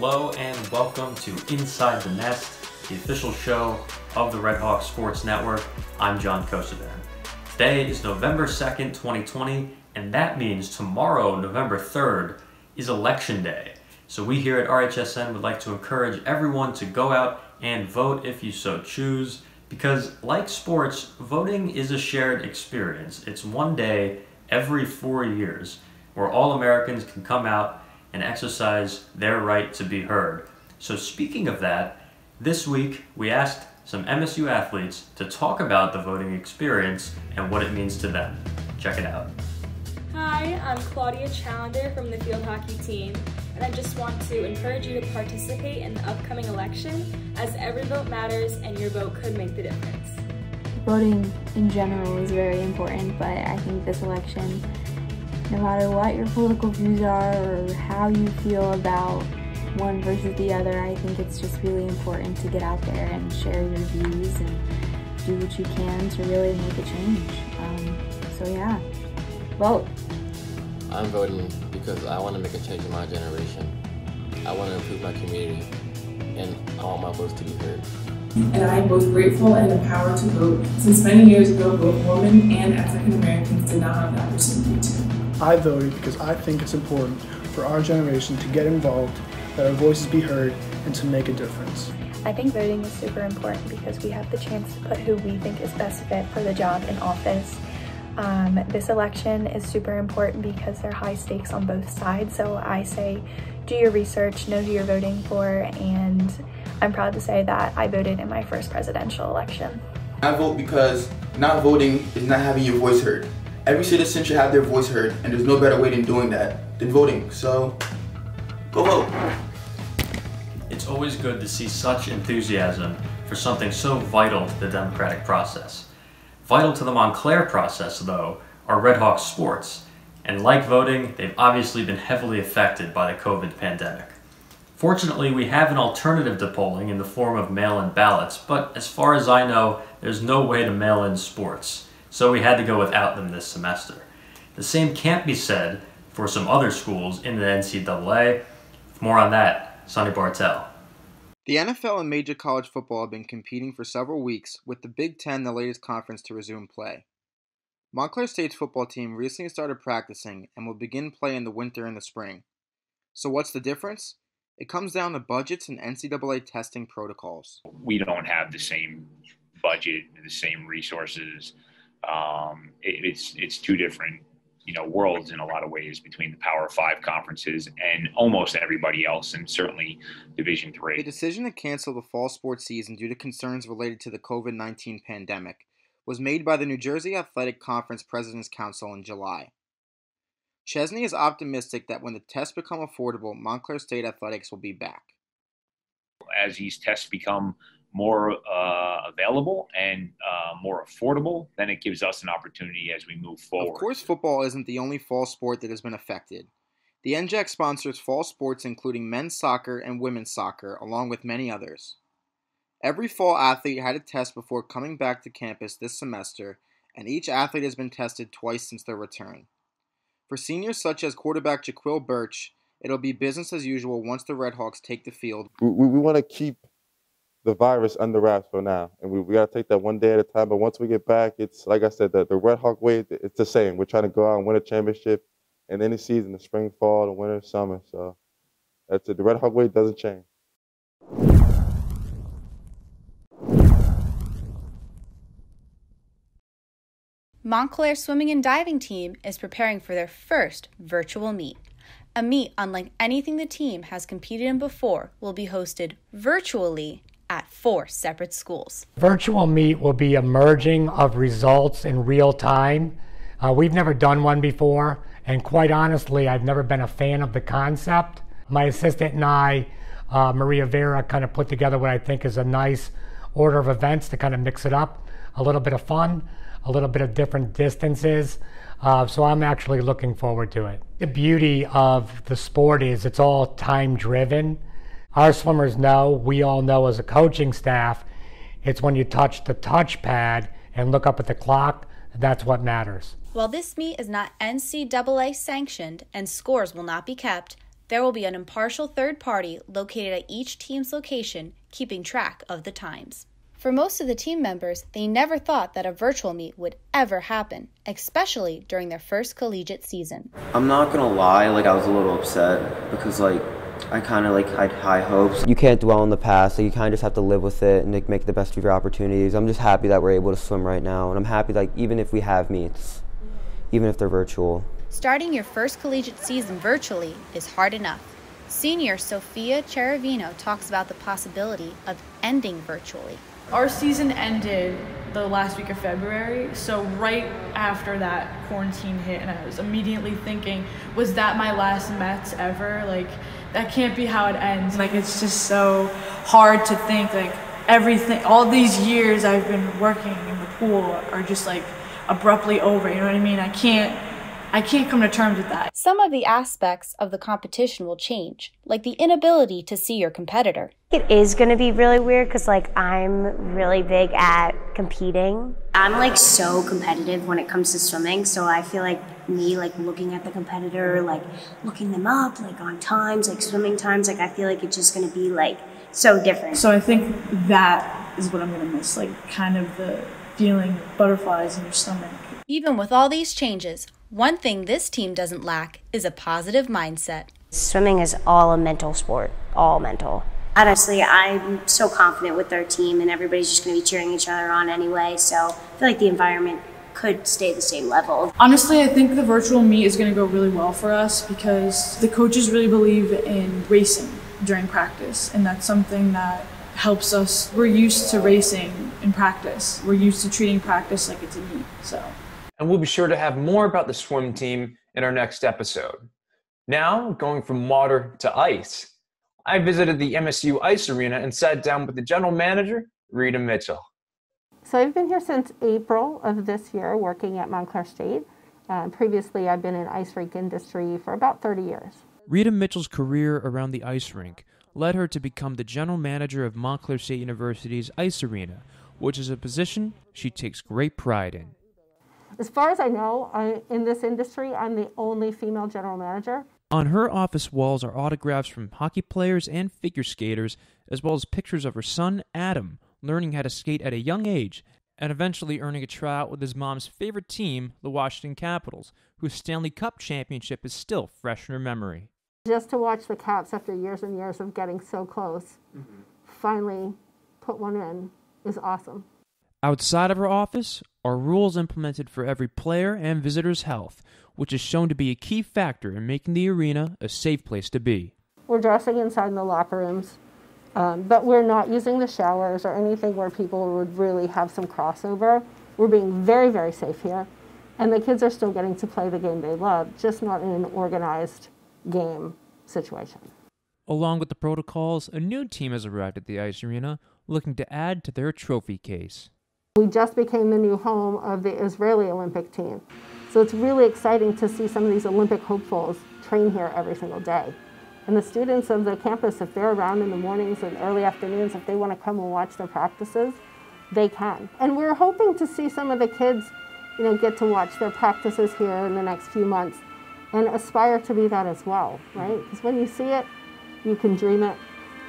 Hello and welcome to Inside the Nest, the official show of the Red Hawk Sports Network. I'm John Kosovan. Today is November 2nd, 2020, and that means tomorrow, November 3rd, is Election Day. So we here at RHSN would like to encourage everyone to go out and vote if you so choose, because like sports, voting is a shared experience. It's one day every four years where all Americans can come out and exercise their right to be heard. So speaking of that, this week we asked some MSU athletes to talk about the voting experience and what it means to them. Check it out. Hi, I'm Claudia Challender from the field hockey team, and I just want to encourage you to participate in the upcoming election as every vote matters and your vote could make the difference. Voting in general is very important, but I think this election no matter what your political views are or how you feel about one versus the other, I think it's just really important to get out there and share your views and do what you can to really make a change. Um, so yeah, vote. I'm voting because I want to make a change in my generation. I want to improve my community, and I want my voice to be heard. And I am both grateful and empowered to vote, since many years ago both women and African Americans did not have the opportunity to. I voted because I think it's important for our generation to get involved, that our voices be heard, and to make a difference. I think voting is super important because we have the chance to put who we think is best fit for the job in office. Um, this election is super important because there are high stakes on both sides. So I say do your research, know who you're voting for, and I'm proud to say that I voted in my first presidential election. I vote because not voting is not having your voice heard. Every citizen should have their voice heard, and there's no better way than doing that than voting. So, go vote. It's always good to see such enthusiasm for something so vital to the democratic process. Vital to the Montclair process, though, are Red Hawks sports, and like voting, they've obviously been heavily affected by the COVID pandemic. Fortunately, we have an alternative to polling in the form of mail-in ballots, but as far as I know, there's no way to mail in sports so we had to go without them this semester. The same can't be said for some other schools in the NCAA. More on that, Sonny Bartel. The NFL and major college football have been competing for several weeks, with the Big Ten the latest conference to resume play. Montclair State's football team recently started practicing and will begin play in the winter and the spring. So, what's the difference? It comes down to budgets and NCAA testing protocols. We don't have the same budget, the same resources um, it, it's it's two different you know worlds in a lot of ways between the Power Five conferences and almost everybody else, and certainly Division Three. The decision to cancel the fall sports season due to concerns related to the COVID nineteen pandemic was made by the New Jersey Athletic Conference President's Council in July. Chesney is optimistic that when the tests become affordable, Montclair State athletics will be back. As these tests become more uh, available and uh, more affordable, then it gives us an opportunity as we move forward. Of course, football isn't the only fall sport that has been affected. The NJAC sponsors fall sports including men's soccer and women's soccer, along with many others. Every fall athlete had a test before coming back to campus this semester, and each athlete has been tested twice since their return. For seniors such as quarterback Jaquil Birch, it'll be business as usual once the Redhawks take the field. We, we, we want to keep the virus under wraps for now, and we, we got to take that one day at a time. But once we get back, it's like I said, the, the Red Hawk way, it's the same. We're trying to go out and win a championship in any season, the spring, fall, the winter, summer. So that's it. The Red Hawk way doesn't change. Montclair swimming and diving team is preparing for their first virtual meet. A meet unlike anything the team has competed in before will be hosted virtually at four separate schools. Virtual meet will be a merging of results in real time. Uh, we've never done one before, and quite honestly, I've never been a fan of the concept. My assistant and I, uh, Maria Vera, kind of put together what I think is a nice order of events to kind of mix it up. A little bit of fun, a little bit of different distances. Uh, so I'm actually looking forward to it. The beauty of the sport is it's all time driven our swimmers know, we all know as a coaching staff, it's when you touch the touchpad and look up at the clock, that's what matters. While this meet is not NCAA sanctioned and scores will not be kept, There will be an impartial third party located at each team's location, keeping track of the times. For most of the team members, they never thought that a virtual meet would ever happen, especially during their first collegiate season. I'm not gonna lie, like I was a little upset because like I kind of like had high hopes. You can't dwell on the past, so you kind of just have to live with it and like, make the best of your opportunities. I'm just happy that we're able to swim right now, and I'm happy like even if we have meets, even if they're virtual. Starting your first collegiate season virtually is hard enough. Senior Sophia Cheravino talks about the possibility of ending virtually. Our season ended the last week of February, so right after that quarantine hit, and I was immediately thinking, was that my last Mets ever? Like, that can't be how it ends. Like, it's just so hard to think, like, everything, all these years I've been working in the pool are just like abruptly over, you know what I mean? I can't I can't come to terms with that. Some of the aspects of the competition will change, like the inability to see your competitor. It is going to be really weird because, like, I'm really big at competing. I'm like so competitive when it comes to swimming, so I feel like me, like, looking at the competitor, like, looking them up, like, on times, like, swimming times, like, I feel like it's just going to be, like, so different. So I think that is what I'm going to miss, like, kind of the feeling of butterflies in your stomach. Even with all these changes, one thing this team doesn't lack is a positive mindset. Swimming is all a mental sport, all mental. Honestly, I'm so confident with our team, and everybody's just going to be cheering each other on anyway. So I feel like the environment could stay the same level. Honestly, I think the virtual meet is going to go really well for us because the coaches really believe in racing during practice, and that's something that helps us. We're used to racing in practice. We're used to treating practice like it's a meet. So and we'll be sure to have more about the swim team in our next episode. Now, going from water to ice, I visited the MSU Ice Arena and sat down with the general manager, Rita Mitchell. So I've been here since April of this year working at Montclair State. Uh, previously, I've been in ice rink industry for about 30 years. Rita Mitchell's career around the ice rink led her to become the general manager of Montclair State University's Ice Arena, which is a position she takes great pride in. As far as I know, I, in this industry, I'm the only female general manager. On her office walls are autographs from hockey players and figure skaters, as well as pictures of her son, Adam, learning how to skate at a young age and eventually earning a tryout with his mom's favorite team, the Washington Capitals, whose Stanley Cup championship is still fresh in her memory. Just to watch the Caps after years and years of getting so close, mm-hmm. finally put one in, is awesome. Outside of her office are rules implemented for every player and visitor's health, which is shown to be a key factor in making the arena a safe place to be. We're dressing inside in the locker rooms, um, but we're not using the showers or anything where people would really have some crossover. We're being very, very safe here. And the kids are still getting to play the game they love, just not in an organized game situation. Along with the protocols, a new team has arrived at the ice arena looking to add to their trophy case. We just became the new home of the Israeli Olympic team. So it's really exciting to see some of these Olympic hopefuls train here every single day. And the students of the campus, if they're around in the mornings and early afternoons, if they want to come and watch their practices, they can. And we're hoping to see some of the kids, you know, get to watch their practices here in the next few months and aspire to be that as well, right? Mm-hmm. Because when you see it, you can dream it,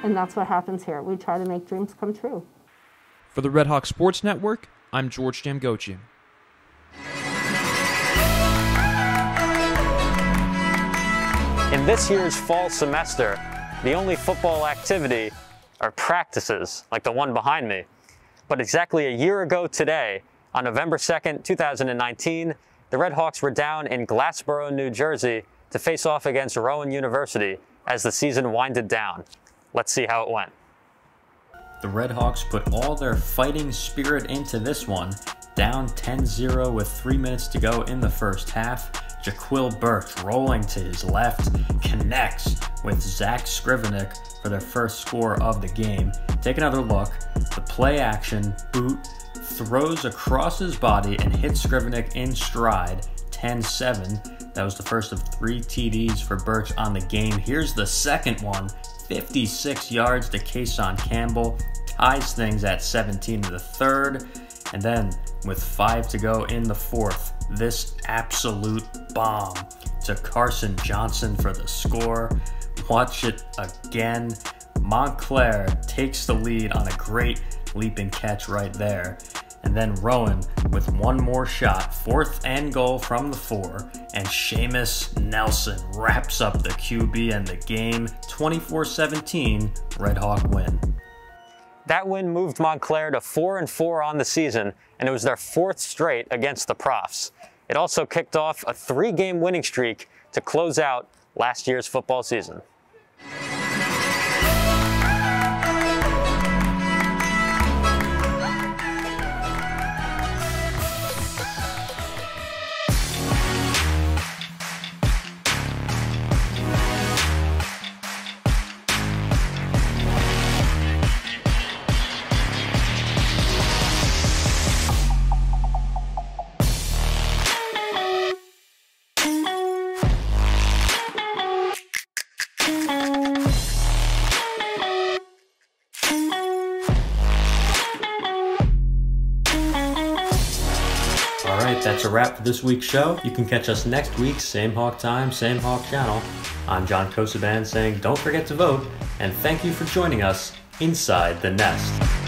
and that's what happens here. We try to make dreams come true. For the Red Hawk Sports Network, I'm George Jamgochian. In this year's fall semester, the only football activity are practices, like the one behind me. But exactly a year ago today, on November 2nd, 2019, the Red Hawks were down in Glassboro, New Jersey to face off against Rowan University as the season winded down. Let's see how it went. The Redhawks put all their fighting spirit into this one. Down 10 0 with three minutes to go in the first half. Jaquil Birch rolling to his left connects with Zach Scrivenik for their first score of the game. Take another look. The play action boot throws across his body and hits Scrivenik in stride 10 7. That was the first of three TDs for Birch on the game. Here's the second one 56 yards to Kason Campbell ties things at 17 to the third. And then, with five to go in the fourth, this absolute bomb to Carson Johnson for the score. watch it again. Montclair takes the lead on a great leaping catch right there. And then Rowan with one more shot, fourth and goal from the four, and Seamus Nelson wraps up the QB and the game 24 17 Red Hawk win. That win moved Montclair to 4 and 4 on the season, and it was their fourth straight against the Profs. It also kicked off a three game winning streak to close out last year's football season. That's a wrap for this week's show. You can catch us next week, same Hawk time, same Hawk channel. I'm John Kosoban saying don't forget to vote, and thank you for joining us inside the nest.